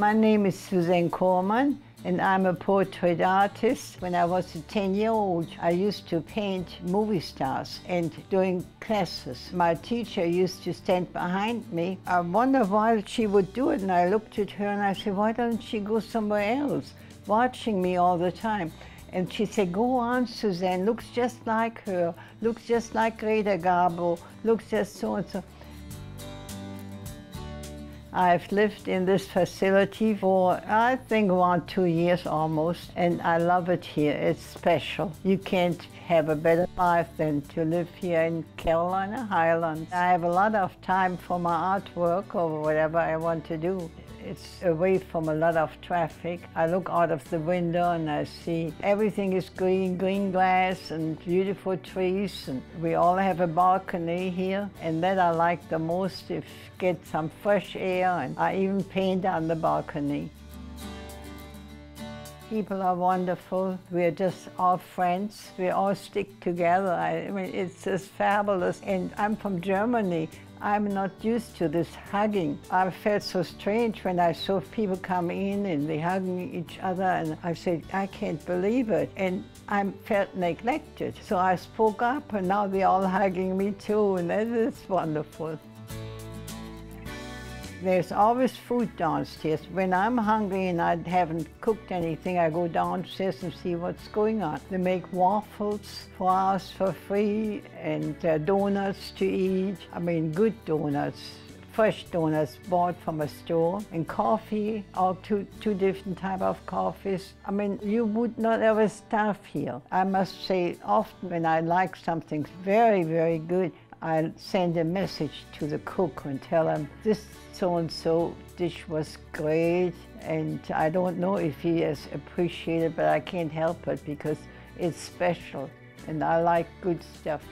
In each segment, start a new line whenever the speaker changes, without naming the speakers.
My name is Suzanne Khorman and I'm a portrait artist. When I was a 10 year old, I used to paint movie stars and doing classes, my teacher used to stand behind me. I wonder why she would do it and I looked at her and I said, why don't she go somewhere else? Watching me all the time. And she said, go on, Suzanne, looks just like her, looks just like Greta Garbo, looks just so and so. I've lived in this facility for, I think, around two years almost, and I love it here. It's special. You can't have a better life than to live here in Carolina Highlands. I have a lot of time for my artwork or whatever I want to do. It's away from a lot of traffic. I look out of the window and I see everything is green, green grass and beautiful trees. And we all have a balcony here and that I like the most, if get some fresh air and I even paint on the balcony. People are wonderful. We're just all friends. We all stick together. I mean, it's just fabulous. And I'm from Germany. I'm not used to this hugging. I felt so strange when I saw people come in and they hugging each other and I said, I can't believe it. And I felt neglected. So I spoke up and now they're all hugging me too and that is wonderful. There's always food downstairs. When I'm hungry and I haven't cooked anything, I go downstairs and see what's going on. They make waffles for us for free and uh, donuts to eat. I mean, good donuts fresh donuts bought from a store and coffee, all two, two different type of coffees. I mean, you would not ever starve here. I must say, often when I like something very, very good, I send a message to the cook and tell him this so-and-so dish was great and I don't know if he has appreciated but I can't help it because it's special and I like good stuff.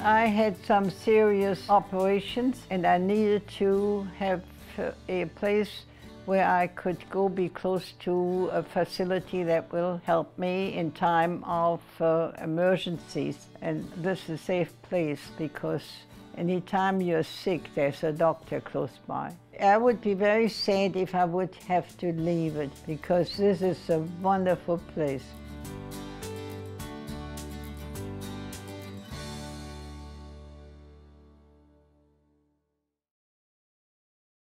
I had some serious operations and I needed to have a place where I could go be close to a facility that will help me in time of uh, emergencies. And this is a safe place because anytime you're sick, there's a doctor close by. I would be very sad if I would have to leave it because this is a wonderful place.